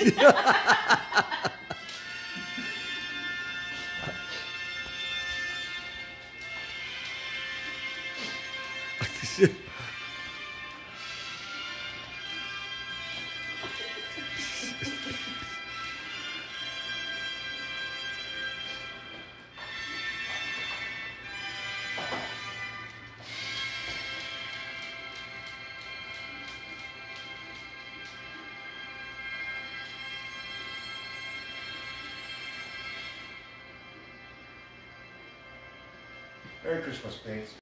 Yeah. Merry Christmas, Bates.